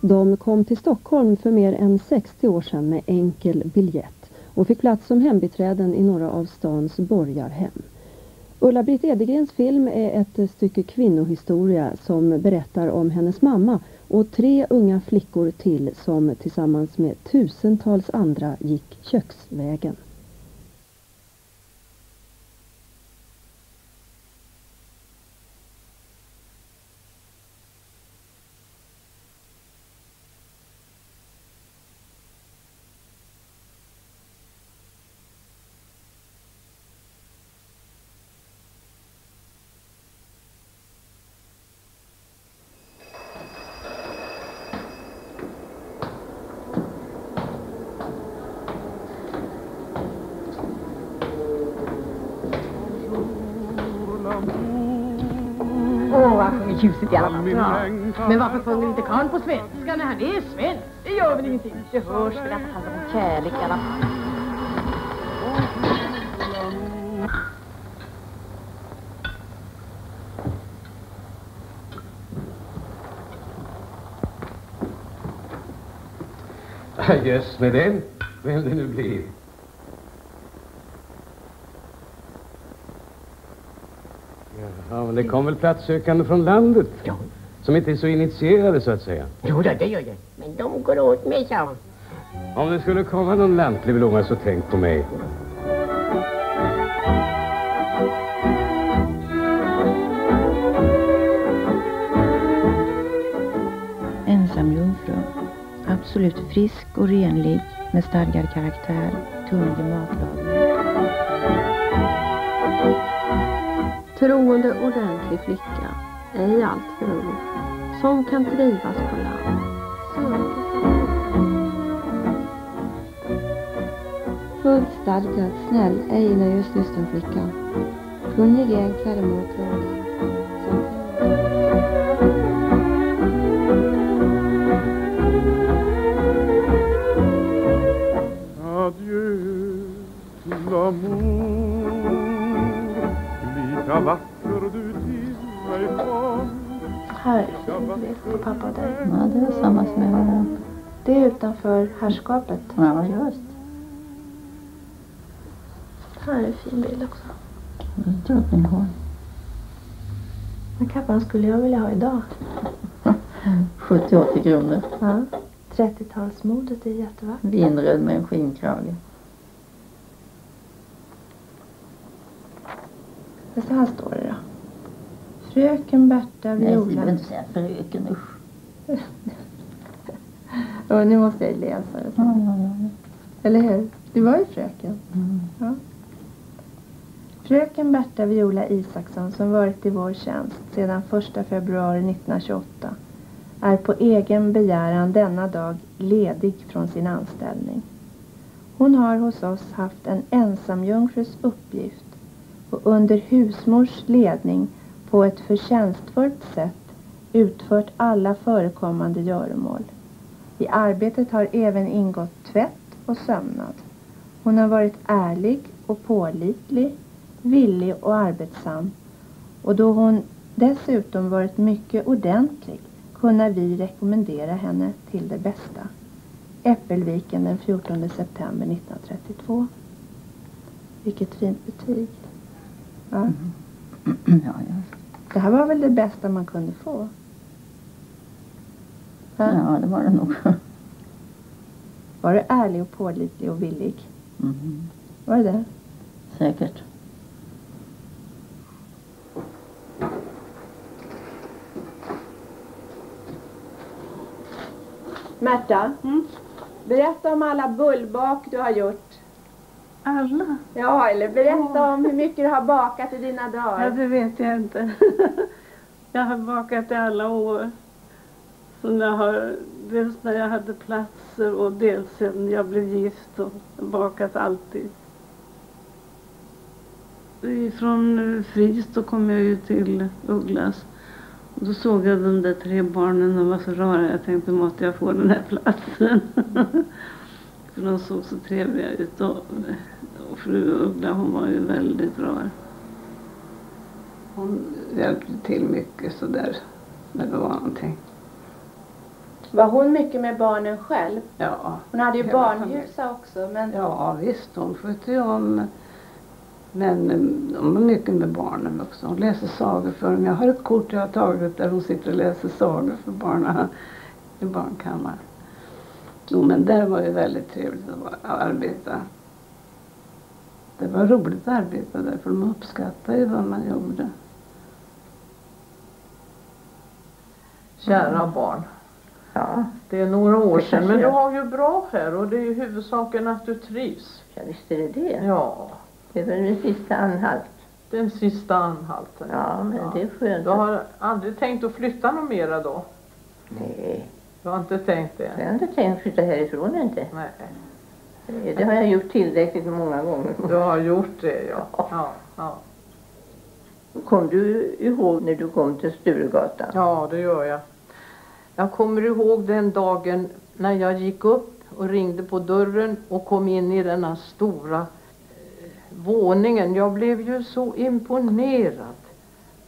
De kom till Stockholm för mer än 60 år sedan med enkel biljett och fick plats som hembiträden i några av stans borgarhem. Ulla-Britt Edegrens film är ett stycke kvinnohistoria som berättar om hennes mamma och tre unga flickor till som tillsammans med tusentals andra gick köksvägen. Tjusigt i alla fall. Ja. Men varför sjunger inte karln på svenska när han är svensk? Det gör väl ingenting? Det hörs väl att det handlar om kärlek i alla fall. Jöss med den, vem det nu blir. Ja, men det kom väl platssökande från landet? Ja. Som inte är så initierade så att säga. Jo, det gör det. Men de går åt mig, sa hon. Om det skulle komma någon lantlig blomma så tänk på mig. Ensamjungfru. Absolut frisk och renlig med stadgad karaktär, kunnig i matlagning. Troende ordentlig flicka, ej alltför ung, som kan trivas på land. Fullt stadgad, snäll, ej nöjeslysten flicka. Kunnig i enklare rådet. Är på pappa och dig. Ja, det är samma som jag har här. Det är utanför herrskapet. Ja, just. Här är en fin bild också. Drottningholm. Den kappan skulle jag vilja ha idag. 70-80 kronor. Ja. 30-talsmodet är jättevackert. Vinröd med en skinnkrage. Så här står det då. Fröken Berta Nej, du behöver Viola. inte säga fröken, usch. Och nu måste jag läsa det. Ja, ja, ja. Eller hur? Du var ju fröken. Mm. Ja. Fröken Berta Viola Isaksson som varit i vår tjänst sedan 1 februari 1928 är på egen begäran denna dag ledig från sin anställning. Hon har hos oss haft en ensamjungfrus uppgift och under husmors ledning på ett förtjänstfullt sätt utfört alla förekommande göromål. I arbetet har även ingått tvätt och sömnad. Hon har varit ärlig och pålitlig, villig och arbetsam och då hon dessutom varit mycket ordentlig kunna vi rekommendera henne till det bästa. Äppelviken den 14 september 1932. Vilket fint betyg. Ja. Mm-hmm. Ja, ja. Det här var väl det bästa man kunde få? Ja. ja, det var det nog. Var du ärlig och pålitlig och villig? Mm. Var det det? Säkert. Märta, berätta om alla bullbak du har gjort. Alla? Ja, eller berätta om hur mycket du har bakat i dina Ja, dagar. det vet jag inte. jag har bakat i alla år. Så jag har, dels när jag hade platser och dels sen jag blev gift och bakat alltid. Från Fris då kom jag ju till Ugglas. Och då såg jag de där tre barnen, de var så rara. Jag tänkte, måste jag få den här platsen? För de såg så trevliga ut. Och, och fru Uggla, hon var ju väldigt rar. Hon hjälpte till mycket sådär när det var någonting. Var hon mycket med barnen själv? Ja. Hon hade ju barnhusa också men Ja visst, hon skötte ju om. Men eh, de var mycket med barnen också. Hon läser sagor för dem. Jag har ett kort jag har tagit där hon sitter och läser sagor för barnen i barnkammaren. Jo men där var ju väldigt trevligt att, arbeta. Det var roligt att arbeta där för de uppskattade ju vad man gjorde. Kära barn. Ja, Det är några år sedan men du har ju bra här och det är ju huvudsaken att du trivs. ja visst är det det. Ja, Det är väl min sista anhalt. den sista anhalten. Ja, men det är skönt. Du har aldrig tänkt att flytta något mera då? Nej, Du har inte tänkt det? jag har inte tänkt flytta härifrån inte. Nej. Det har jag gjort tillräckligt många gånger. Du har gjort det ja. Ja, ja. Kom du ihåg när du kom till Sturegatan? ja det gör jag. Jag kommer ihåg den dagen när jag gick upp och ringde på dörren och kom in i denna stora eh, våningen. Jag blev ju så imponerad.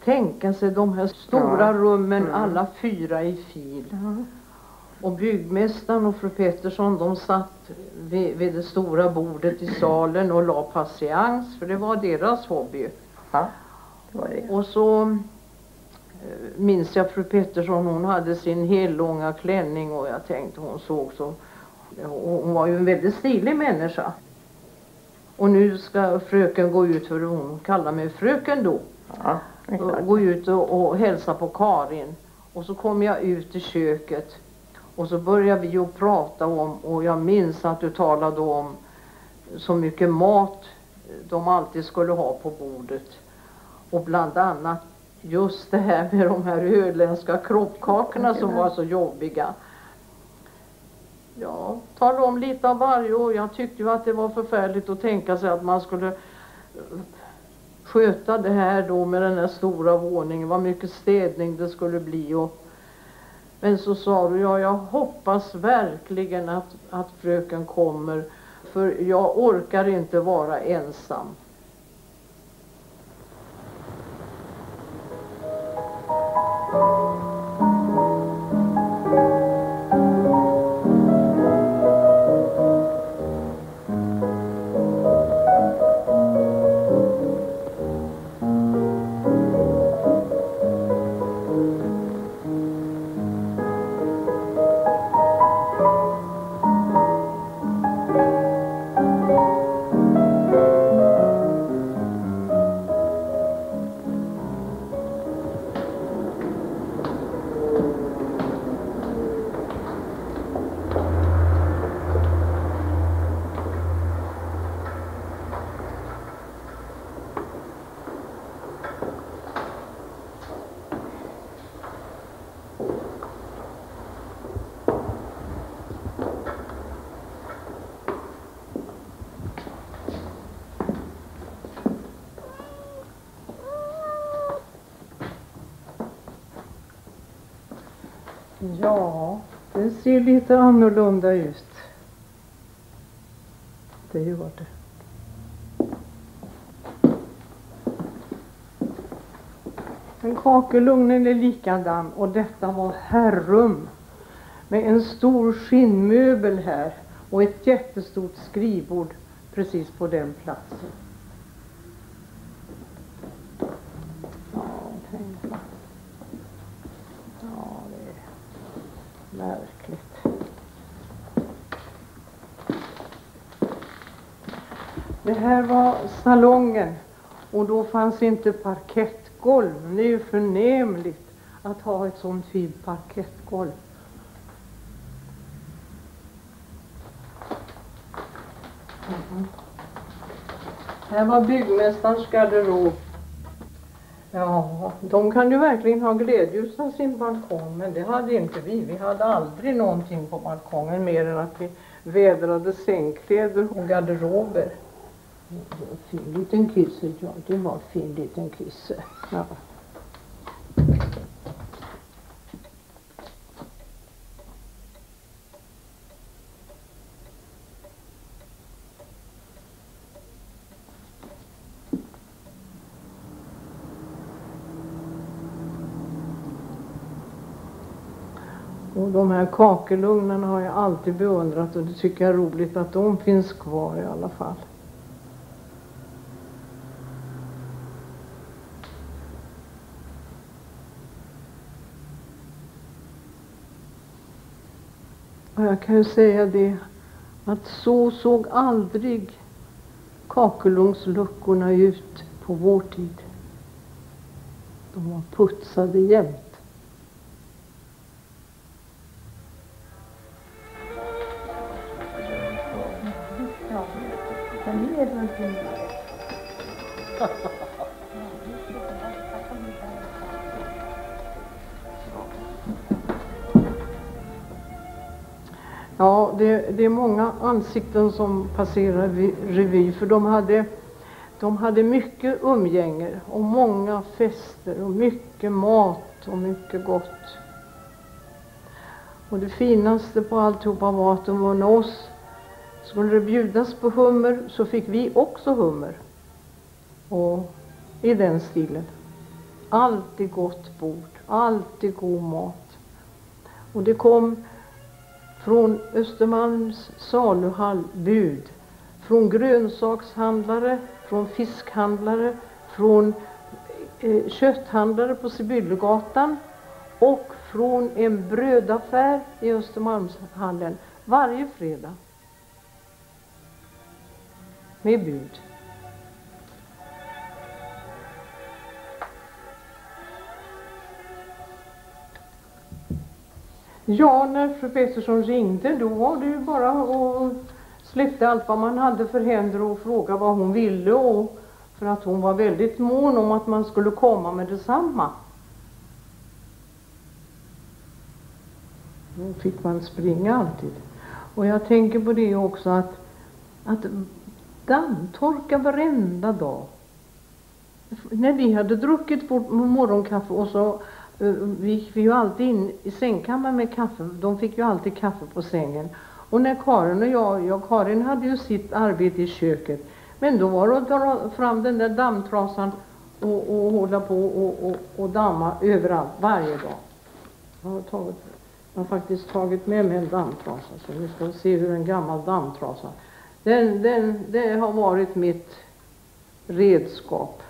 Tänka sig de här stora Ja. rummen, Mm. alla fyra i fil. Och byggmästaren och fru Pettersson de satt vid, vid det stora bordet i salen och la patiens för det var deras hobby. Ja, det var det. Och så eh, minns jag fru Pettersson hon hade sin hellånga klänning och jag tänkte hon såg så hon var ju en väldigt stilig människa. Och nu ska fröken gå ut för hon kallar mig fröken då Ja, gå ut och, och hälsa på Karin. Och så kom jag ut i köket och så började vi att prata om och jag minns att du talade om så mycket mat de alltid skulle ha på bordet. Och bland annat just det här med de här öländska kroppkakorna som var så jobbiga. Ja, tala om lite av varje och jag tyckte ju att det var förfärligt att tänka sig att man skulle eh, sköta det här då med den här stora våningen, vad mycket städning det skulle bli och men så sa du, ja jag hoppas verkligen att, att fröken kommer för jag orkar inte vara ensam. Ja, det ser lite annorlunda ut. Det gör det. Men kakelugnen är likadan och detta var herrum. Med en stor skinnmöbel här och ett jättestort skrivbord precis på den platsen. Ja, tänk vad- Ja, det är märkligt. Det här var salongen och då fanns inte parkettgolv. Det är ju förnämligt att ha ett sånt fint parkettgolv. Mm. Här var byggmästarens garderob. Ja, de kan ju verkligen ha glädje av sin balkong, men det hade inte vi. Vi hade aldrig någonting på balkongen mer än att vi vädrade sängkläder och garderober. Fin liten kysse, ja det var en fin liten kysse. Ja. Och de här kakelugnarna har jag alltid beundrat och det tycker jag är roligt att de finns kvar i alla fall. Och jag kan ju säga det att så såg aldrig kakelugnsluckorna ut på vår tid. De var putsade jämt. Ja, det, det är många ansikten som passerar revy för de hade, de hade mycket umgänge och många fester och mycket mat och mycket gott. Och det finaste på alltihopa var att de var med oss. Skulle det bjudas på hummer så fick vi också hummer. Och i den stilen. Alltid gott bord, alltid god mat. Och det kom från Östermalms saluhall bud. Från grönsakshandlare, från fiskhandlare, från eh, kötthandlare på Sibyllegatan och från en brödaffär i Östermalmshallen varje fredag. Med bud. Ja, när fru Pettersson ringde då var det ju bara att släppa allt vad man hade för händer och fråga vad hon ville och för att hon var väldigt mån om att man skulle komma med detsamma. Då fick man springa alltid. Och jag tänker på det också att, att dammtorka varenda dag. När vi hade druckit vårt morgonkaffe och så Eh, vi gick ju alltid in i sängkammaren med kaffe. De fick ju alltid kaffe på sängen. Och när Karin och jag, jag Karin hade ju sitt arbete i köket. Men då var det att dra fram den där dammtrasan och, och hålla på och, och, och damma överallt, varje dag. Jag har, tagit, jag har faktiskt tagit med mig en dammtrasa så ni ska se hur en gammal dammtrasa. Den, den, det har varit mitt redskap.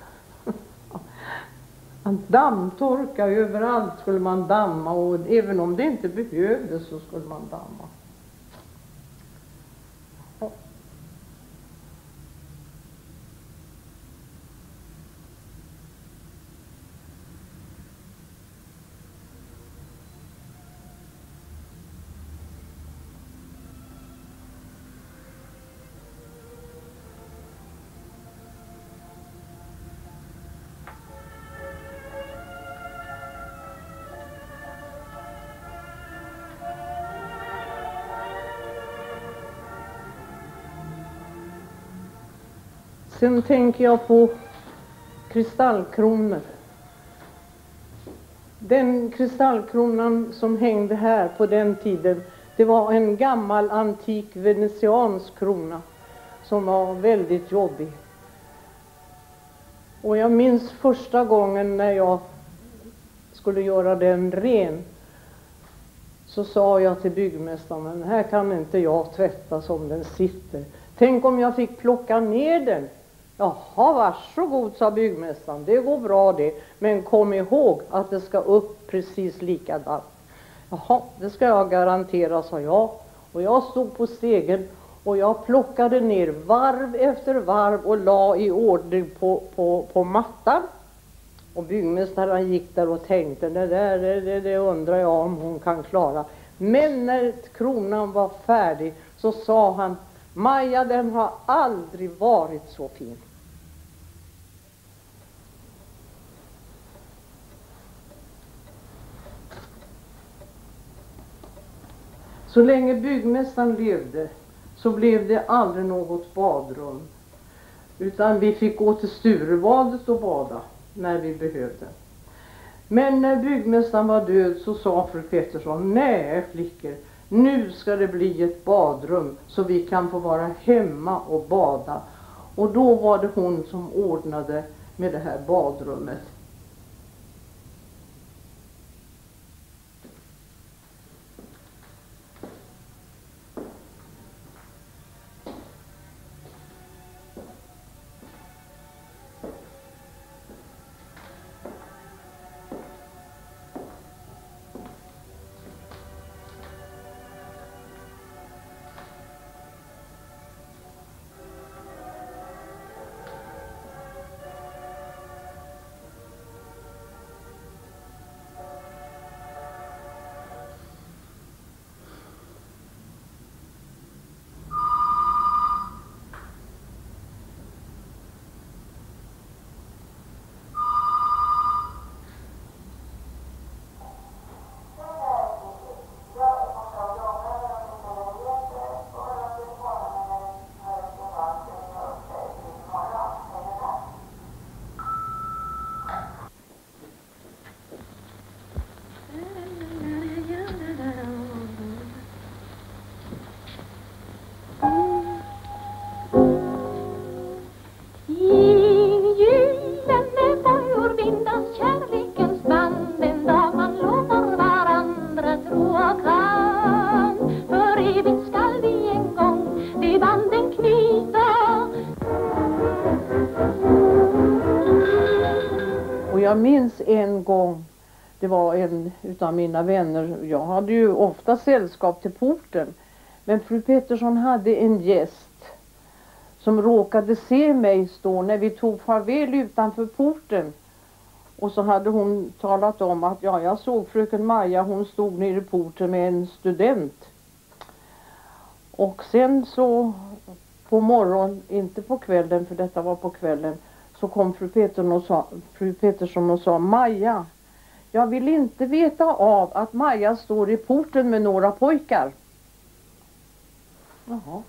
Att dammtorka överallt skulle man damma och även om det inte behövdes så skulle man damma. Sen tänker jag på kristallkronor. Den kristallkronan som hängde här på den tiden, det var en gammal antik venetiansk krona som var väldigt jobbig. Och jag minns första gången när jag skulle göra den ren så sa jag till byggmästaren, den här kan inte jag tvätta som den sitter. Tänk om jag fick plocka ner den. Jaha, varsågod, sa byggmästaren. Det går bra det. Men kom ihåg att det ska upp precis likadant. Jaha, det ska jag garantera, sa jag. Och jag stod på stegen och jag plockade ner varv efter varv och la i ordning på, på, på mattan. Och byggmästaren gick där och tänkte, det där det, det, det undrar jag om hon kan klara. Men när kronan var färdig så sa han, Maja den har aldrig varit så fin. Så länge byggmästaren levde så blev det aldrig något badrum. Utan vi fick gå till Sturebadet och bada när vi behövde. Men när byggmästaren var död så sa fru Pettersson, nej flickor, nu ska det bli ett badrum så vi kan få vara hemma och bada. Och då var det hon som ordnade med det här badrummet. Utav mina vänner, jag hade ju ofta sällskap till porten. Men fru Pettersson hade en gäst som råkade se mig stå när vi tog farväl utanför porten. Och så hade hon talat om att ja, jag såg fröken Maja, hon stod nere i porten med en student. Och sen så på morgonen, inte på kvällen för detta var på kvällen, så kom fru Pettersson och sa, fru Pettersson och sa Maja, jag vill inte veta av att Maja står i porten med några pojkar. Jaha,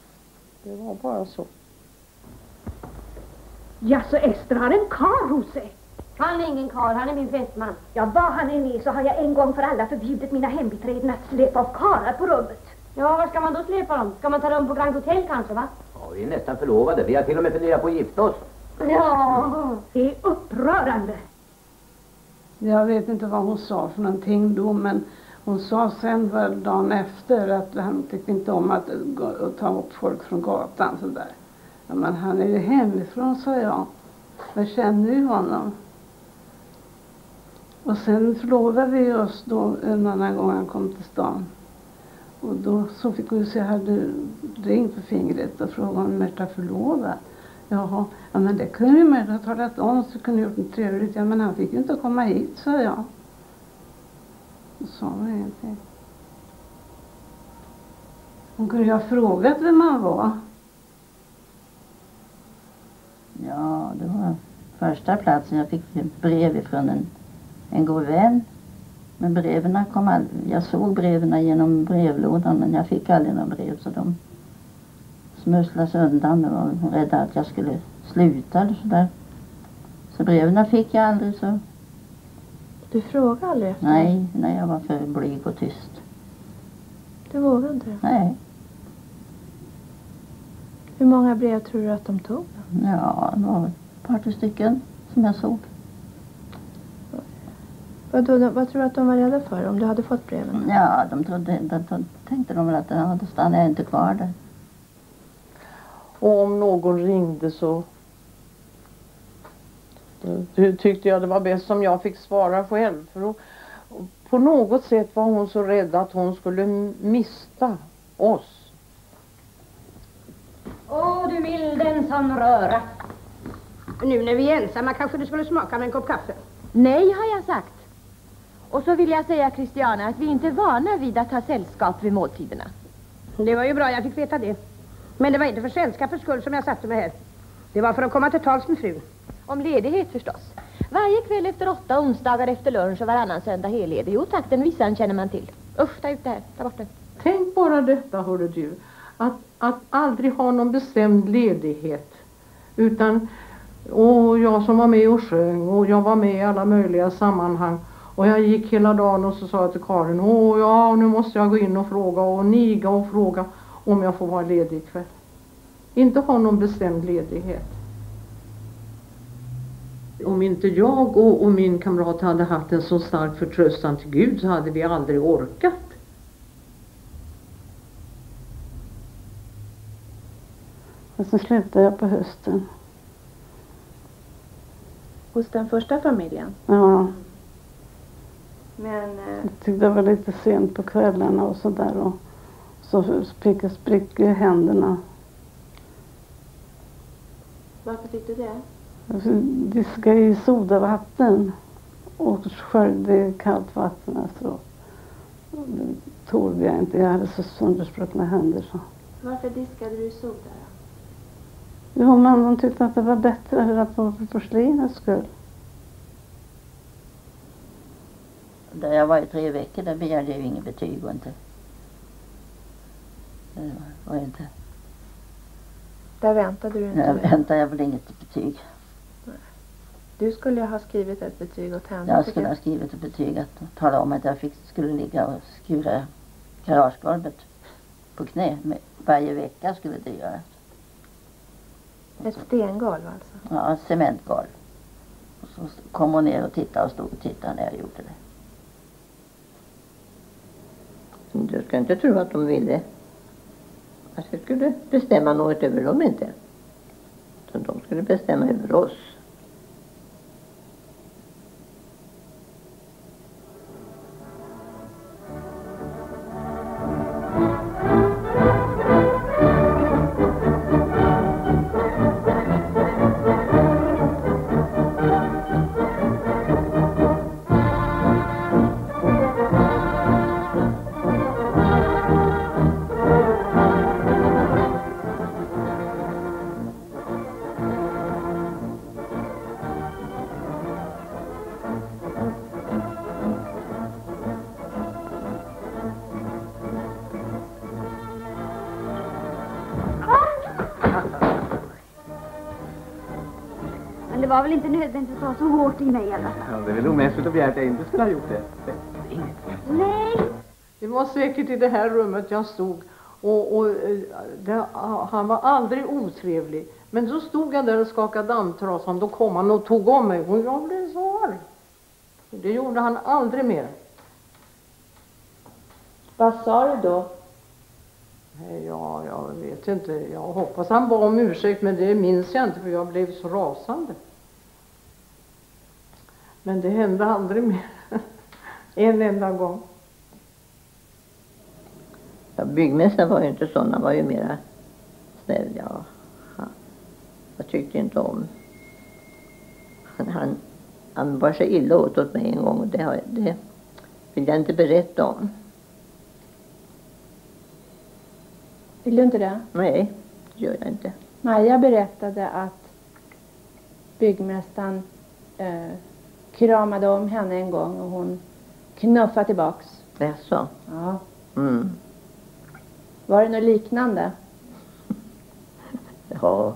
det var bara så. Jaså, Ester har en kar hos sig? Han är ingen karl, han är min fästman. Ja, vad han än är så har jag en gång för alla förbjudit mina hembiträden att släppa av karlar på rummet. Ja, var ska man då släpa dem? Ska man ta dem på Grand Hotel kanske, va? Ja, vi är nästan förlovade. Vi har till och med funderat på att gifta oss. Ja, det är upprörande. Jag vet inte vad hon sa för någonting då men hon sa sen väl dagen efter att han tyckte inte om att ta upp folk från gatan sådär. Ja, men han är ju hemifrån sa jag. Jag känner ju honom. Och sen förlovade vi oss då en annan gång han kom till stan. Och då så fick hon se, jag hade ring på fingret och frågade om Märta förlovad. Jaha, ja men det kunde ju ha talat om så kunde gjort något trevligt. Ja men han fick ju inte komma hit, sa jag. Då sa hon ingenting. Hon kunde ju ha frågat vem han var. Ja, det var första platsen. Jag fick ett brev ifrån en, en god vän. Men breven kom aldrig. Jag såg breven genom brevlådan men jag fick aldrig några brev så de smusslas undan och var rädda att jag skulle sluta eller sådär. Så breven fick jag aldrig så. Du frågade aldrig efter Nej, nej jag var för blyg och tyst. Du vågade inte? Nej. Hur många brev tror du att de tog? Ja, det var ett par stycken som jag såg. Vad, då, vad tror du att de var rädda för om du hade fått breven? Ja, de, trodde, de, de tänkte de väl att ja, då stannar jag inte kvar där. Och om någon ringde så tyckte jag det var bäst om jag fick svara själv. För då, på något sätt var hon så rädd att hon skulle mista oss. Åh, du milde ensam röra. Nu när vi är ensamma kanske du skulle smaka med en kopp kaffe. Nej, har jag sagt. Och så vill jag säga, Christiana, att vi inte är vana vid att ha sällskap vid måltiderna. Det var ju bra, jag fick veta det. Men det var inte för sällskapets skull som jag satte mig här. Det var för att komma till tals med frun. Om ledighet förstås. Varje kväll efter åtta, onsdagar efter lunch och varannan söndag helledig. Jo tack, den visan känner man till. Usch, ta ut det här, ta bort det. Tänk bara detta, hörde du. Att, att aldrig ha någon bestämd ledighet. Utan, och jag som var med och sjöng och jag var med i alla möjliga sammanhang. Och jag gick hela dagen och så sa jag till Karin, åh ja nu måste jag gå in och fråga och niga och fråga om jag får vara ledig ikväll. Inte ha någon bestämd ledighet. Om inte jag och, och min kamrat hade haft en så stark förtröstan till Gud så hade vi aldrig orkat. Och så slutade jag på hösten. Hos den första familjen? Ja. Men... Eh, jag tyckte det var lite sent på kvällarna och sådär. Och så fick jag sprickor i händerna. Varför tyckte du det? Jag diskade i sodavatten och sköljde i kallt vatten efteråt. Det tålde jag inte. Jag hade så sönderspruckna händer. Så. Varför diskade du i soda då? Jo, men de tyckte att det var bättre att vara för porslinets skull. Där jag var i tre veckor, där begärde jag ju inget betyg och inte... Det var inte... Där väntade du inte? Där väntade jag väl inget betyg. Du skulle ha skrivit ett betyg åt henne. Jag skulle ha skrivit ett betyg att tala om att jag fick, skulle ligga och skura garagegolvet på knä. Varje vecka skulle det göras. Ett stengolv alltså? Ja, cementgolv. Och så kom hon ner och tittade och stod och tittade när jag gjorde det. Du ska inte tro att de ville Alltså, att vi skulle bestämma något över dem inte. Utan de skulle bestämma över oss. Var väl inte nödvändigt att ta så hårt i mig i alla fall. Ja, det är väl omänskligt att begära att jag inte skulle ha gjort det. Nej! Det var säkert i det här rummet jag stod och, och eh, det, han var aldrig otrevlig. Men så stod jag där och skakade dammtrasan. Då kom han och tog om mig och jag blev så arg. Det gjorde han aldrig mer. Vad sa du då? Ja, jag vet inte. Jag hoppas han bad om ursäkt men det minns jag inte för jag blev så rasande. Men det hände aldrig mer. en enda gång. Ja, byggmästaren var ju inte sån, han var ju mera snäll. Ja, han, jag tyckte inte om... Han, han, han var så illa åt åt mig en gång och det, har, det vill jag inte berätta om. Vill du inte det? Nej, det gör jag inte. Maja berättade att byggmästaren eh, kramade om henne en gång och hon knuffade tillbaks. Jaså? Ja. Mm. Var det något liknande? Ja,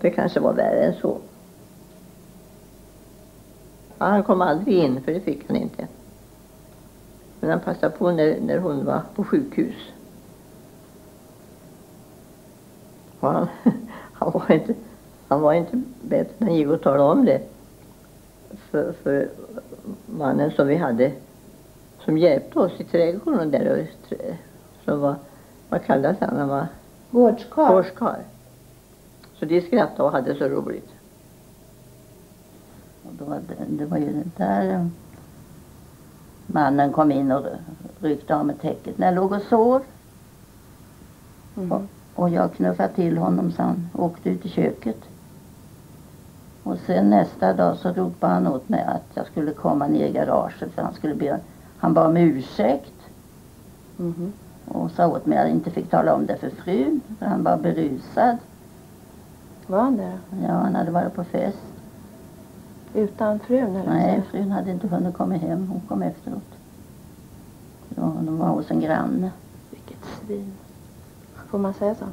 det kanske var värre än så. Ja, han kom aldrig in, för det fick han inte. Men han passade på när, när hon var på sjukhus. Och han, han, var inte, han var inte bättre när han gick och talade om det för, för mannen som vi hade som hjälpte oss i trädgården där som var, vad kallas han? Han var Gårdskarl. Gårdskarl. Så de skrattade och hade så roligt. Och då, var det, var ju där eh, mannen kom in och ryckte av mig täcket när jag låg och sov. Och, och jag knuffade till honom så han åkte ut i köket. Och sen nästa dag så ropade han åt mig att jag skulle komma ner i garaget för han skulle be, han bad om ursäkt. Och sa åt mig att jag inte fick tala om det för frun, för han var berusad. Var han det? Ja, han hade varit på fest. Utan frun eller? Nej, frun hade inte hunnit komma hem. Hon kom efteråt. Ja, de var hos en granne. Vilket svin. Får man säga så?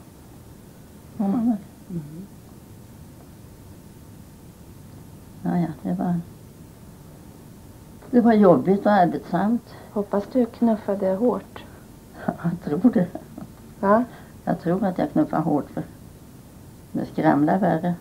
Ja, men. Ja, ja, det var... Det var jobbigt och arbetsamt. Hoppas du knuffade hårt. Jag tror det. Va? Jag tror att jag knuffade hårt för det skramlar värre.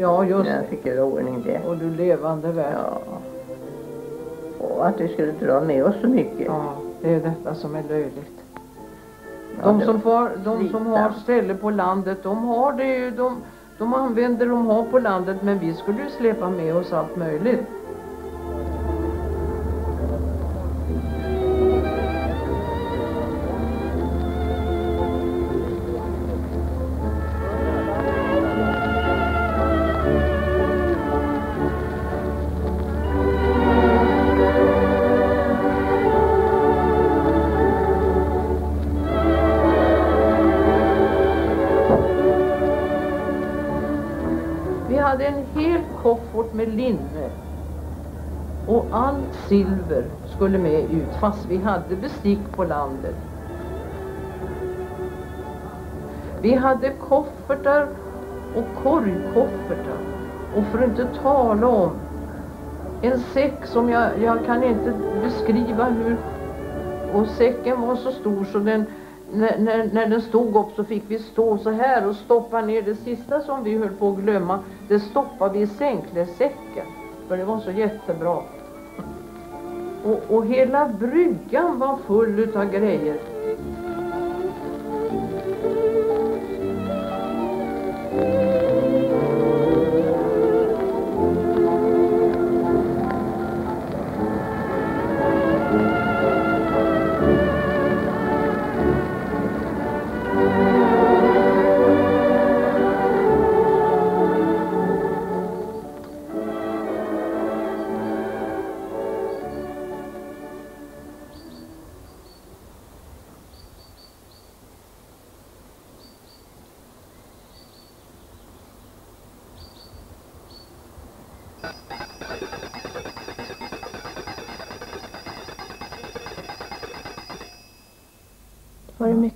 Ja, just innan jag fick göra ordning det. Och du levande värld. Ja. Och att vi skulle dra med oss så mycket. Ja, det är detta som är löjligt. De det som, får, de som har ställe på landet, de har det ju, de, de använder de har på landet, men vi skulle ju släpa med oss allt möjligt. Silver skulle med ut fast vi hade bestick på landet. Vi hade koffertar och korgkoffertar. Och för att inte tala om en säck som jag, jag kan inte beskriva hur och säcken var så stor så den när, när, när den stod upp så fick vi stå så här och stoppa ner det sista som vi höll på att glömma. Det stoppade vi i sängklädsäcken. För det var så jättebra. Och, och hela bryggan var full av grejer.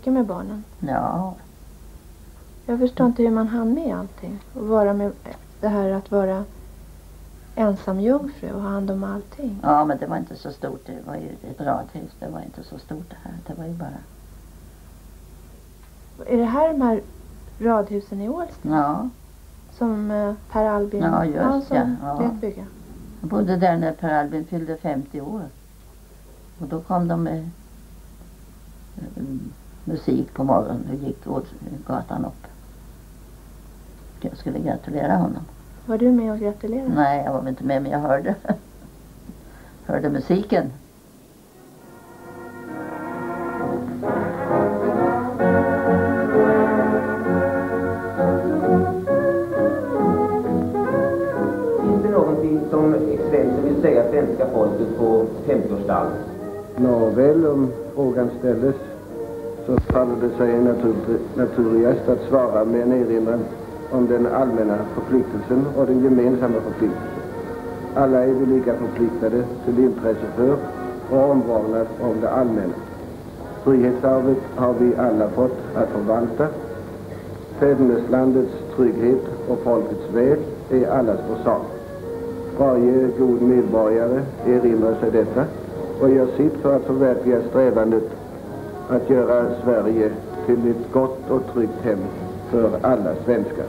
Mycket med barnen? Ja, Jag förstår inte hur man hann med allting. Och vara med det här att vara ensam jungfru och ha hand om allting. ja men det var inte så stort. Det var ju ett radhus. Det var inte så stort det här. Det var ju bara... Är det här de här radhusen i Ålsta? Ja, Som eh, Per Albin Ja, just Hansson ja, ja. lät bygga? jag bodde där när Per Albin fyllde 50 år. Och då kom de med musik på morgonen och gick gatan upp. Jag skulle gratulera honom. Var du med och gratulerade? Nej, jag var inte med men jag hörde. hörde musiken. Som Expressen vill säga svenska folket på 50-årsdagen? Nåväl, om frågan ställes så faller det sig natur, naturligast att svara med en erinran om den allmänna förpliktelsen och den gemensamma förpliktelsen. Alla är vi lika förpliktade till intresse för och omvårdnad om det allmänna. Frihetsarvet har vi alla fått att förvalta. Fäderneslandets trygghet och folkets väl är allas vår sak. Varje god medborgare erinrar sig detta och gör sitt för att förverkliga strävandet att göra Sverige till ett gott och tryggt hem för alla svenskar.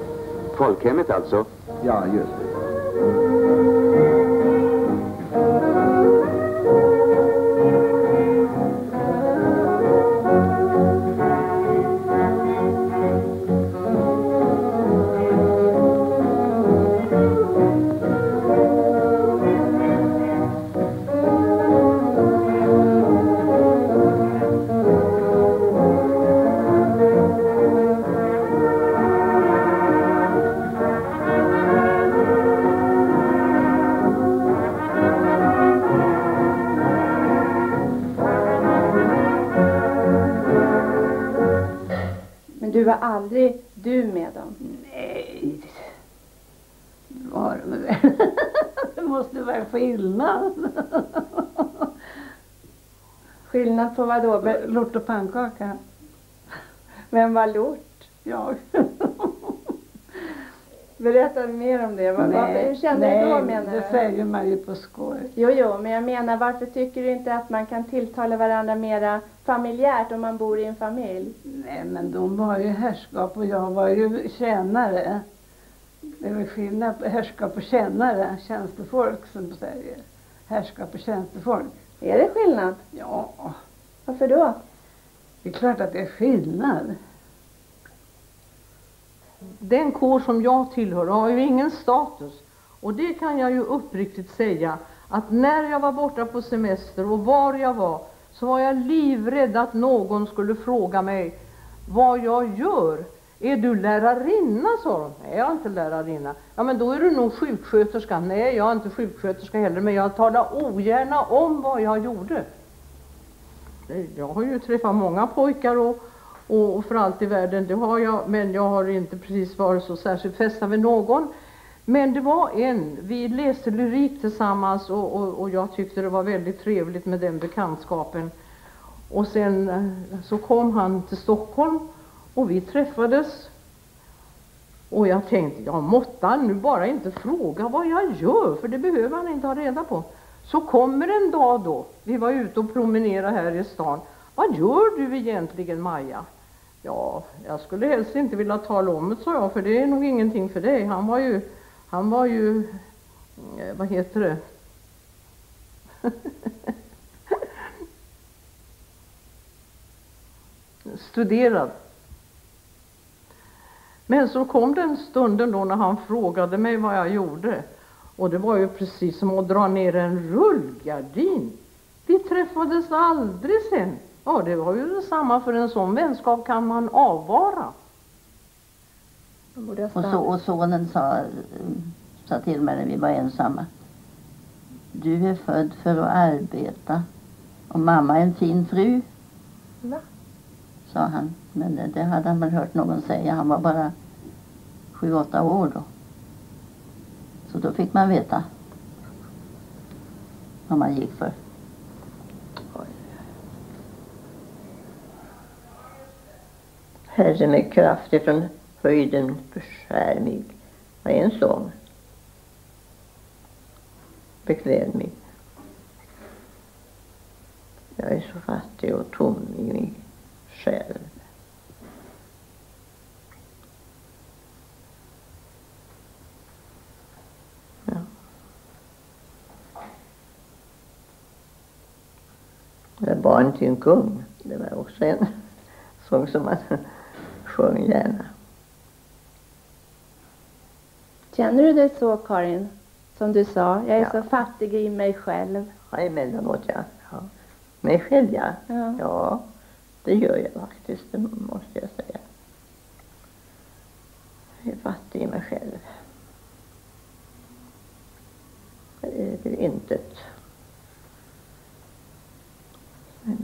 Folkhemmet alltså? Ja, just det. På vad då? Lort och pannkaka. Vem var lort? Jag. Berätta mer om det. Vad, vad, hur kände nej, du då menar det säger man ju på skoj. Jo, jo, men jag menar varför tycker du inte att man kan tilltala varandra mera familjärt om man bor i en familj? Nej, men de var ju härskap och jag var ju tjänare. Det är väl skillnad på härskap och tjänare, tjänstefolk som säger. Härskap och tjänstefolk. Är det skillnad? Ja. Varför då? Det är klart att det är skillnad. Den kår som jag tillhör har ju ingen status. Och det kan jag ju uppriktigt säga att när jag var borta på semester och var jag var så var jag livrädd att någon skulle fråga mig vad jag gör. Är du lärarinna, sa de. Nej, jag är inte lärarinna. Ja, men då är du nog sjuksköterska. Nej, jag är inte sjuksköterska heller, men jag talar ogärna om vad jag gjorde. Jag har ju träffat många pojkar och, och, för allt i världen, det har jag, men jag har inte precis varit så särskilt fästa vid någon. Men det var en, vi läste lyrik tillsammans och, och, och jag tyckte det var väldigt trevligt med den bekantskapen. Och sen eh, så kom han till Stockholm och vi träffades. Och jag tänkte, ja måtte han nu bara inte fråga vad jag gör, för det behöver han inte ha reda på. Så kommer en dag då, vi var ute och promenerade här i stan. Vad gör du egentligen Maja? Ja, jag skulle helst inte vilja tala om det, sa jag, för det är nog ingenting för dig. Han var ju, han var ju, eh, vad heter det? Studerad. Men så kom den stunden då när han frågade mig vad jag gjorde. Och det var ju precis som att dra ner en rullgardin. Vi träffades aldrig sen. Ja, det var ju detsamma för en sån vänskap kan man avvara. Och, så, och sonen sa, sa till mig när vi var ensamma. Du är född för att arbeta. Och mamma är en fin fru. Va? Sa han. Men det, det hade han väl hört någon säga. Han var bara sju, åtta år då. Så då fick man veta vad man gick för. Herre med kraft ifrån höjden beskär mig. Vad är en sång? Bekläd mig. Jag är så fattig och tom i mig själv. Är barn till en kung. Det var också en sång som man sjöng gärna. Känner du dig så Karin? Som du sa, jag är Ja. så fattig i mig själv. Ja, emellanåt ja. ja. Mig själv ja. Ja. Ja, det gör jag faktiskt, det måste jag säga. Jag är fattig i mig själv. Jag äger intet. Som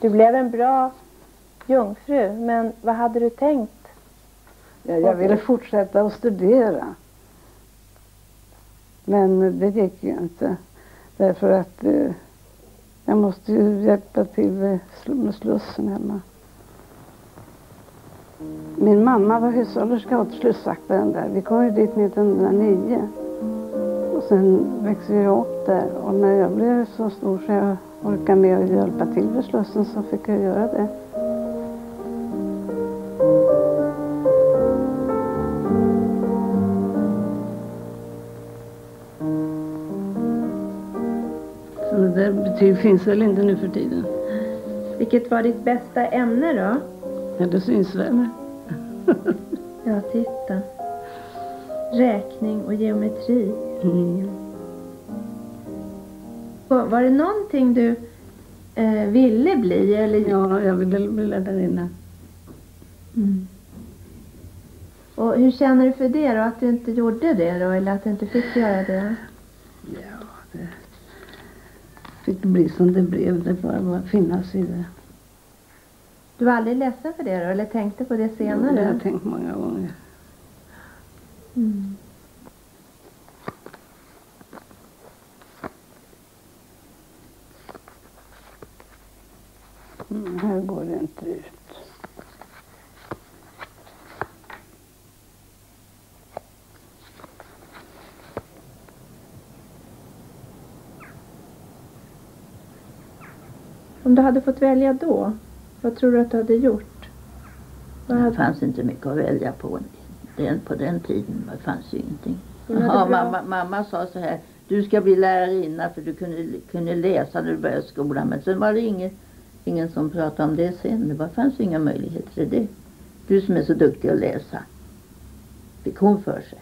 Du blev en bra jungfru, men vad hade du tänkt? Ja, jag ville fortsätta att studera. Men det gick ju inte. Därför att eh, jag måste ju hjälpa till med sl- med slussen hemma. Min mamma var hushållerska åt slussvaktaren där. Vi kom ju dit 1909. Och sen växte jag upp där. Och när jag blev så stor så jag orkade med att hjälpa till vid slussen så fick jag göra det. Så det där betyg finns väl inte nu för tiden. Vilket var ditt bästa ämne då? Ja, det syns väl. Ja, titta. Räkning och geometri. Mm. Var det någonting du eh, ville bli? Eller? Ja, jag ville bli lärarinna. Mm. Och hur känner du för det då? Att du inte gjorde det då? Eller att du inte fick göra det? Ja, det fick bli som det blev. Det bara var finnas i det. Du var aldrig ledsen för det då, eller tänkte på det senare? Det har jag tänkt många gånger. Mm. Här går det inte ut. Om du hade fått välja då, vad tror du att du hade gjort? Det fanns inte mycket att välja på den, på den tiden. Det fanns ju ingenting. Bra- mamma, mamma sa så här, du ska bli lärarinna för du kunde, kunde läsa när du började skolan. Men sen var det ingen, ingen som pratade om det sen. Det var, fanns ju inga möjligheter till det. Du som är så duktig att läsa. Fick hon för sig.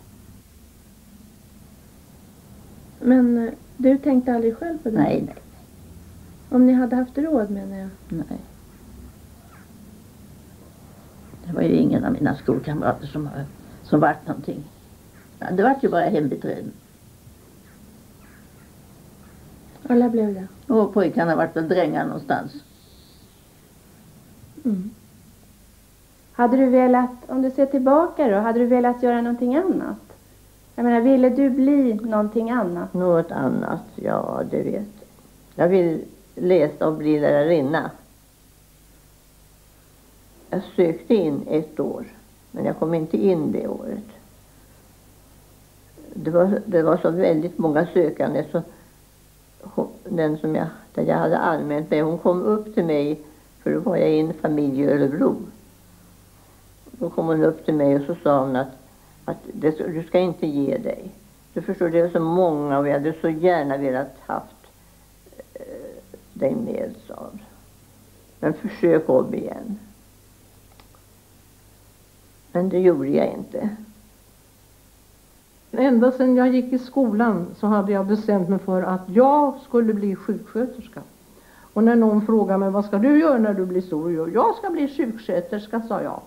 Men eh, du tänkte aldrig själv på det? Nej, nej, Om ni hade haft råd menar jag. nej. Det var ju ingen av mina skolkamrater som, som vart någonting. Det vart ju bara hembiträden. Alla blev det? Och pojkarna vart väl drängar någonstans. Mm. Hade du velat, om du ser tillbaka då, hade du velat göra någonting annat? Jag menar, ville du bli någonting annat? Något annat, ja det vet jag. Jag vill läsa och bli lärarinna. Jag sökte in ett år, men jag kom inte in det året. Det var, det var så väldigt många sökande så hon, den som jag, där jag hade anmält mig, hon kom upp till mig, för då var jag i en familj i Örebro. Då kom hon upp till mig och så sa hon att, att det, du ska inte ge dig. Du förstår, det är så många och jag hade så gärna velat haft eh, dig med, sa hon. Men försök om igen. Men det gjorde jag inte. Ända sedan jag gick i skolan så hade jag bestämt mig för att jag skulle bli sjuksköterska. Och när någon frågade mig vad ska du göra när du blir stor? Jag, Jag ska bli sjuksköterska, sa jag.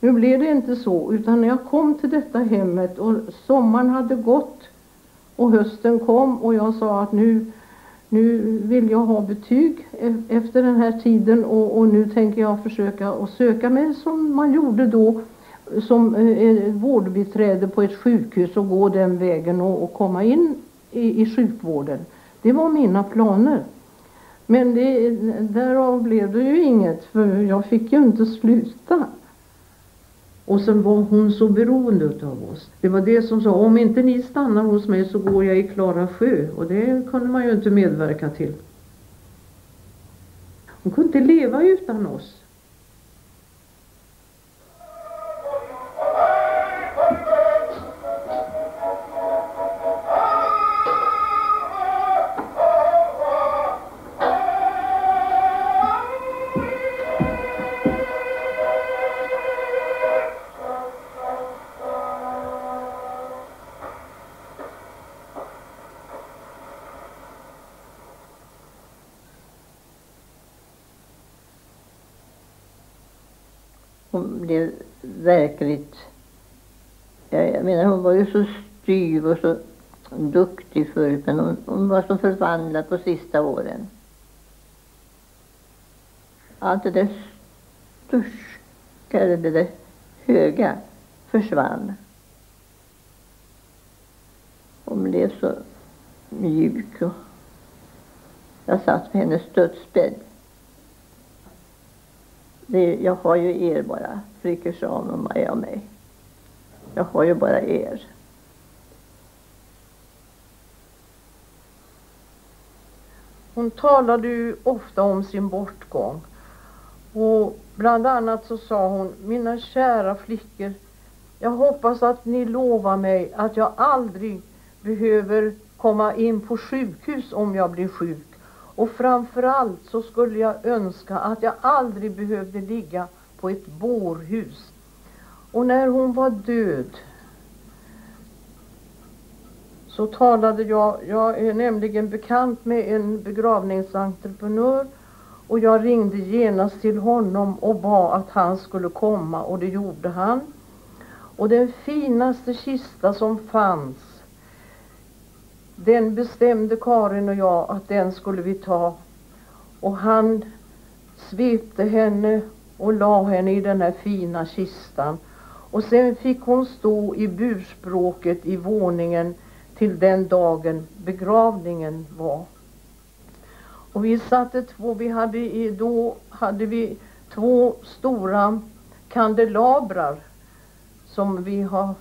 Nu blev det inte så, utan när jag kom till detta hemmet och sommaren hade gått och hösten kom och jag sa att nu, nu vill jag ha betyg e-, efter den här tiden och, och nu tänker jag försöka och söka mig som man gjorde då som eh, eh, vårdbiträde på ett sjukhus och gå den vägen och, och komma in i, i sjukvården. Det var mina planer. Men det, därav blev det ju inget för jag fick ju inte sluta. Och sen var hon så beroende utav oss. Det var det som sa, om inte ni stannar hos mig så går jag i Klara sjö. Och det kunde man ju inte medverka till. Hon kunde inte leva utan oss. Verkligt... Jag, jag menar hon var ju så styv och så duktig förut men hon, hon var så förvandlad på sista åren. Allt det där sturskade, det där höga försvann. Hon blev så mjuk och jag satt med hennes dödsbädd. Det, jag har ju er bara, Frickersson och Maja och mig. Jag har ju bara er. Hon talade ju ofta om sin bortgång. Och bland annat så sa hon, mina kära flickor, jag hoppas att ni lovar mig att jag aldrig behöver komma in på sjukhus om jag blir sjuk. Och framförallt så skulle jag önska att jag aldrig behövde ligga på ett bårhus. Och när hon var död så talade jag, jag är nämligen bekant med en begravningsentreprenör och jag ringde genast till honom och bad att han skulle komma och det gjorde han. Och den finaste kista som fanns den bestämde Karin och jag att den skulle vi ta. Och han svepte henne och la henne i den här fina kistan. Och sen fick hon stå i burspråket i våningen till den dagen begravningen var. Och vi satte två, vi hade i, då hade vi två stora kandelabrar som vi har,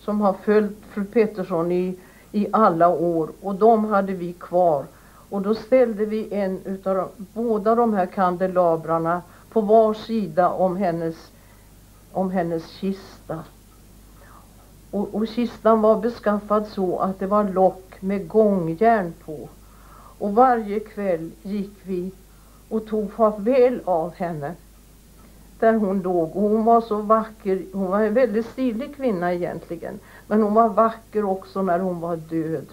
som har följt fru Pettersson i, i alla år och de hade vi kvar. Och då ställde vi en utav båda de här kandelabrarna på var sida om hennes, om hennes kista. Och, och kistan var beskaffad så att det var lock med gångjärn på. Och varje kväll gick vi och tog farväl av henne. Där hon låg och hon var så vacker. Hon var en väldigt stilig kvinna egentligen. Men hon var vacker också när hon var död.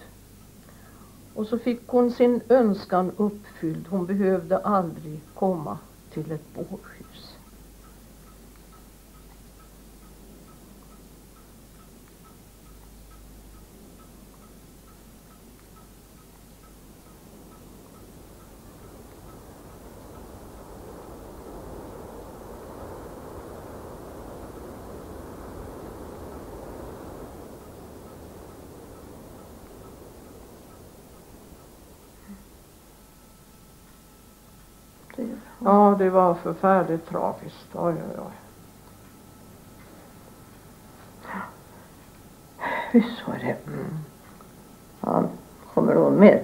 Och så fick hon sin önskan uppfylld. Hon behövde aldrig komma till ett bord. Ja, det var förfärligt tragiskt. Oj, oj, oj. Visst var det. Ja, kommer du ihåg mer?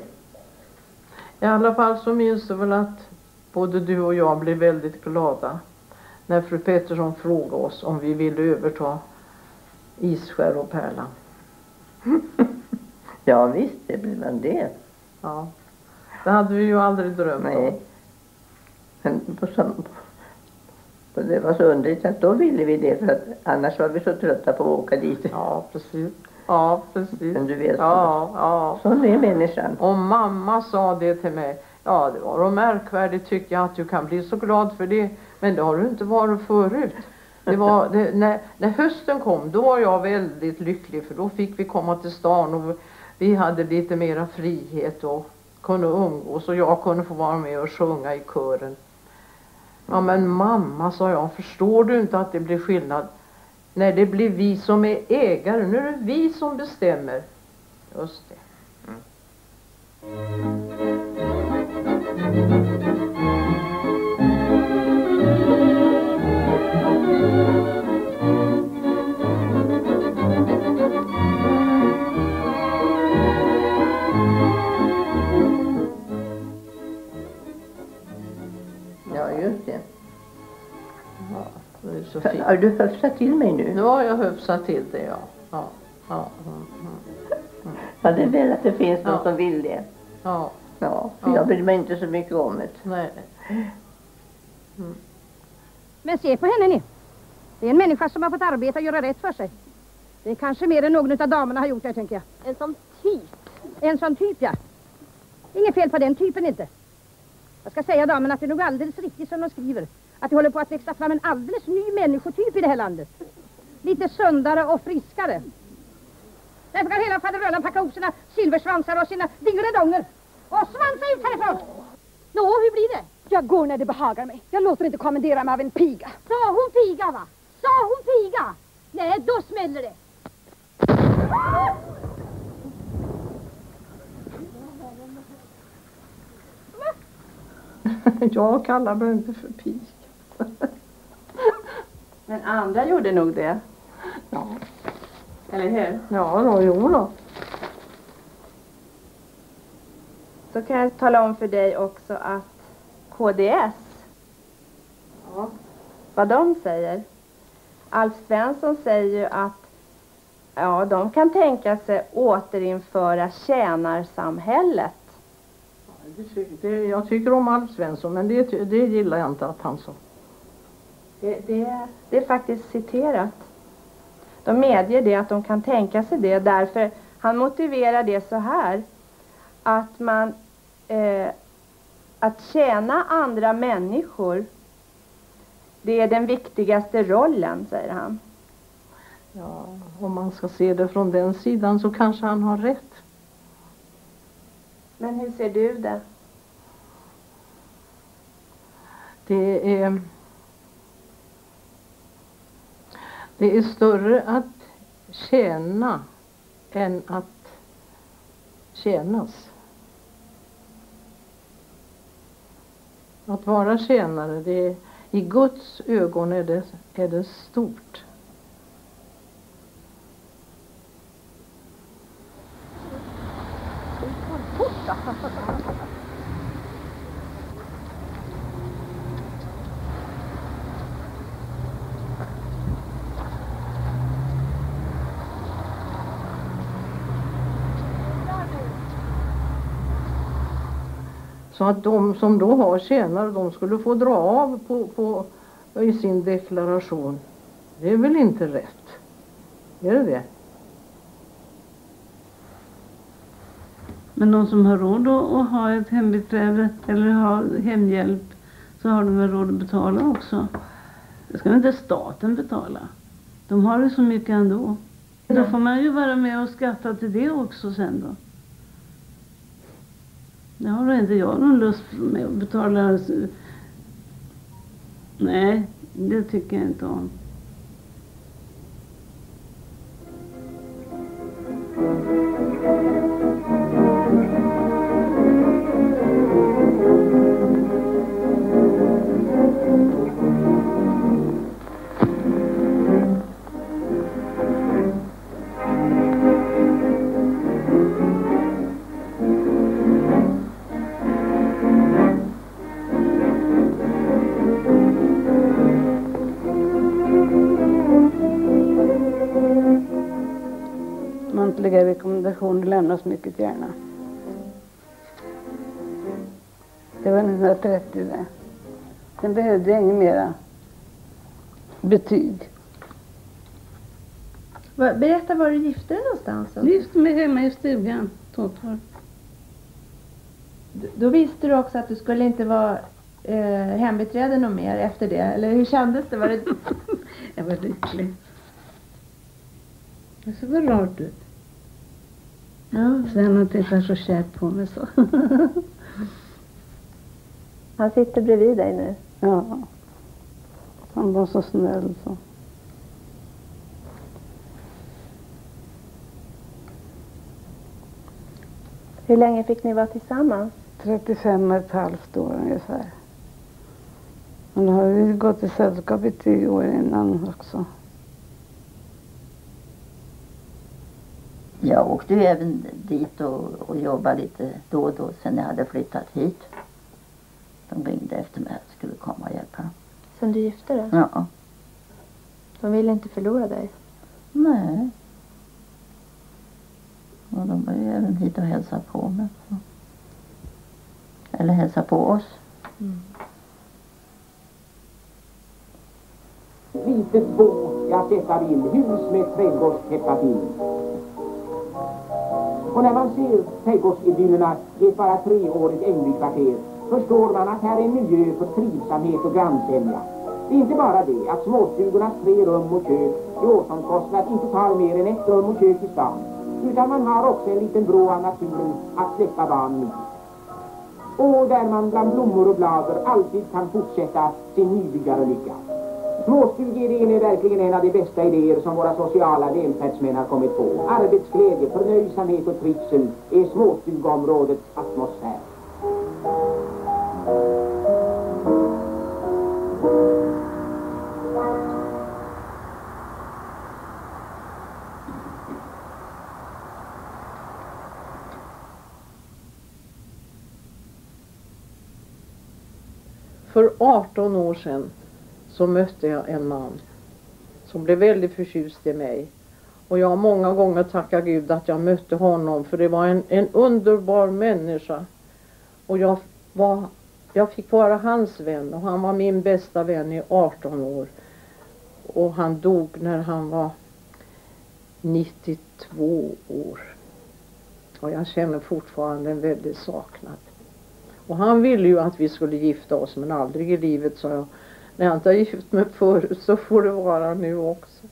I alla fall så minns du väl att både du och jag blev väldigt glada när fru Pettersson frågade oss om vi ville överta Isskär och Pärlan. Ja visst, det blev väl det. Ja. Det hade vi ju aldrig drömt om. Men på sam... och det var så underligt att då ville vi det för att annars var vi så trötta på att åka dit. Ja, precis. Ja, precis. Men du vet, Ja, ja. sån är människan. Och mamma sa det till mig. Ja, det var då märkvärdigt tycker jag att du kan bli så glad för det. Men det har du inte varit förut. Det var, det, när, när hösten kom då var jag väldigt lycklig för då fick vi komma till stan och vi hade lite mera frihet och kunde umgås och jag kunde få vara med och sjunga i kören. Ja men mamma sa jag, förstår du inte att det blir skillnad? Nej, det blir vi som är ägare, nu är det vi som bestämmer. Just det. Mm. Fint. Har du höfsat till mig nu? Nu har jag höfsat till det ja. Ja, ja, mm, mm. Ja, det är väl att det finns någon Ja. som vill det. ja. Ja, för Ja. jag bryr mig inte så mycket om det. Nej. Men se på henne ni. Det är en människa som har fått arbeta och göra rätt för sig. Det är kanske mer än någon av damerna har gjort det, tänker jag. En sån typ. En sån typ, ja. Inget fel på den typen inte. Jag ska säga damerna att det är nog alldeles riktigt som de skriver. Att det håller på att växa fram en alldeles ny människotyp i det här landet. Lite sundare och friskare. Därför kan hela faderullan packa ihop sina silversvansar och sina dingeredonger. Och svansa ut härifrån! Nå, hur blir det? Jag går när det behagar mig. Jag låter inte kommendera mig av en piga. Sa hon piga, va? Sa hon piga? Nej, då smäller det. Jag kallar mig inte för pik. Men andra gjorde nog det. Ja. Eller hur? Ja då, jo då. Så kan jag tala om för dig också att KDS, ja, vad de säger. Alf Svensson säger ju att ja, de kan tänka sig återinföra tjänarsamhället. Det, jag tycker om Alf Svensson men det, det gillar jag inte att han sa. Det, det, det är faktiskt citerat. De medger det att de kan tänka sig det därför han motiverar det så här att man eh, att tjäna andra människor det är den viktigaste rollen, säger han. Ja, om man ska se det från den sidan så kanske han har rätt. Men hur ser du det? Det är Det är större att tjäna än att tjänas. Att vara tjänare, det är, i Guds ögon är det, är det stort. Så att de som då har tjänare, de skulle få dra av på, på, i sin deklaration. Det är väl inte rätt? Är det det? Men de som har råd att ha ett hembiträde eller ha hemhjälp så har de väl råd att betala också. Det ska inte staten betala. De har ju så mycket ändå. Då får man ju vara med och skatta till det också sen då. Det har inte jag någon lust med att betala. Nej, det tycker jag inte om. Rekommendationer lämnas mycket gärna. Det var 1930 det. Sen behövde jag inget mera betyg. Berätta var du gifte dig någonstans. Jag gifte mig hemma i stugan, Tortorp. D- Då visste du också att du skulle inte vara eh, hembiträde något mer efter det. Eller hur kändes det? Var det... Jag var lycklig. Det ser väl rart ut. Ja. Sen han tittar så kärt på mig så. Han sitter bredvid dig nu. Ja. Han var så snäll så. Hur länge fick ni vara tillsammans? 35 och ett halvt år ungefär. Men då har vi gått i sällskap i tio år innan också. Jag åkte ju även dit och, och jobbade lite då och då sen jag hade flyttat hit. De ringde efter mig att jag skulle komma och hjälpa dem. Sen du gifte dig? Ja. De ville inte förlora dig? Nej. Och de var ju även hit och hälsade på mig. Så. Eller hälsade på oss. Litet bo, jag detta vill, hus med trädgårdstäppa till. Och när man ser trädgårdsidyllerna i ett bara treårigt Änglykvarter förstår man att här är en miljö för trivsamhet och grannsämja. Det är inte bara det att småstugornas tre rum och kök i årsomkostnad inte tar mer än ett rum och kök i stan, utan man har också en liten vrå av naturen att släppa barnen i. Och där man bland blommor och blader alltid kan fortsätta sin nybyggarlycka. Småstugeidén är verkligen en av de bästa idéer som våra sociala välfärdsmän har kommit på. Arbetsglädje, förnöjsamhet och trivsel är småstugområdets atmosfär. För 18 år sedan så mötte jag en man som blev väldigt förtjust i mig. Och jag har många gånger tackat Gud att jag mötte honom för det var en, en underbar människa. Och jag, var, jag fick vara hans vän och han var min bästa vän i 18 år. Och han dog när han var 92 år. Och jag känner fortfarande en väldig saknad. Och han ville ju att vi skulle gifta oss men aldrig i livet sa jag. När jag inte har gift mig förut så får det vara nu också.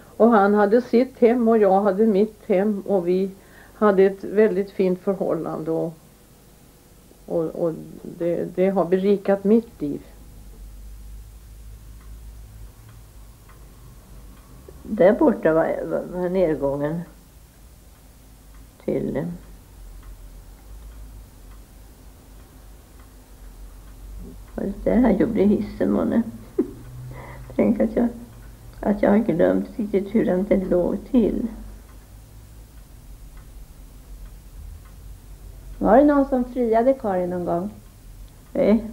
Och han hade sitt hem och jag hade mitt hem och vi hade ett väldigt fint förhållande och Och, och det, det har berikat mitt liv. Där borta var, var, var nedgången till Var det där han gjorde hissen månne? Tänk att jag, att jag har glömt riktigt hur det låg till. Var det någon som friade Karin någon gång? Nej,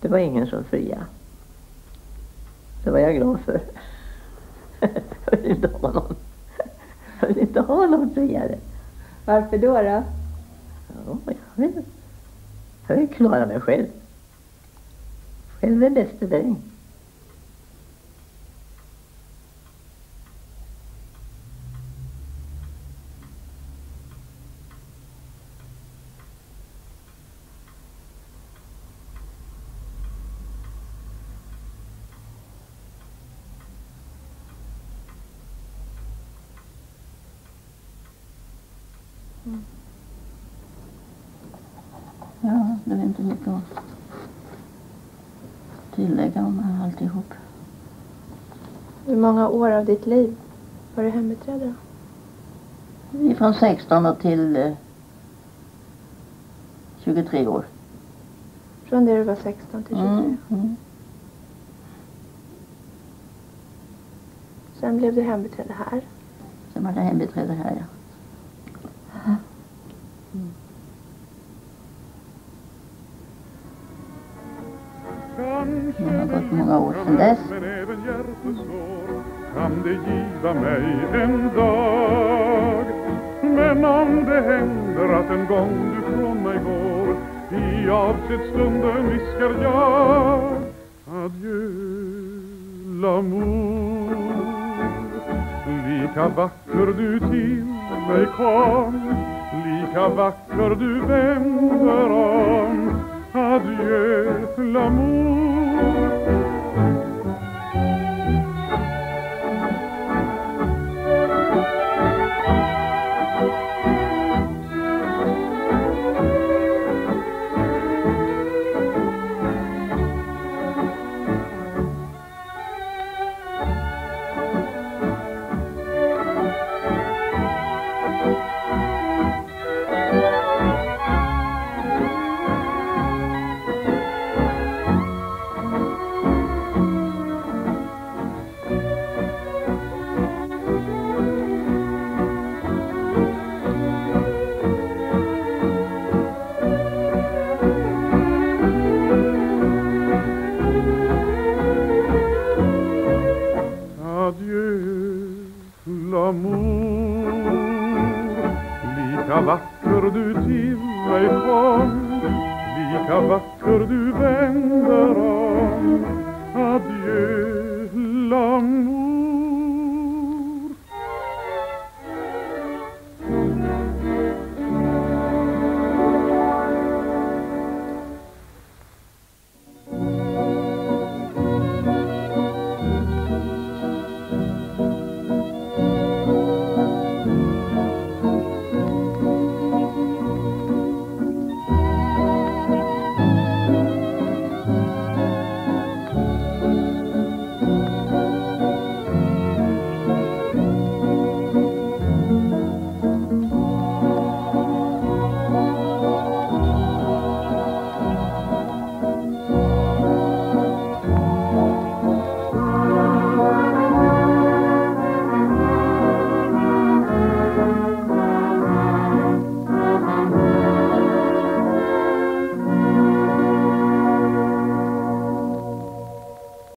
det var ingen som friade. Det var jag glad för. Jag vill inte ha någon. Jag vill inte ha någon friare. Varför då? då? Ja, jag vill, jag vill klara mig själv. Själv är bäste dräng. Ja, det är inte mycket att tillägga om alltihop. Hur många år av ditt liv var du hembiträde? Från 16 och till eh, 23 år. Från det du var 16 till 23? Mm, mm. Sen blev du hembiträde här? Sen var jag hembiträde här, ja. Det har gått många år sedan dess. Kan det giva mig en dag. Men om det händer att en gång du från mig går i avsedd stunden viskar jag adjö, l'amour. Lika vacker du till mig kom, lika vacker du vänder om. Adjö, l'amour. Adjö,